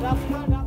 darf man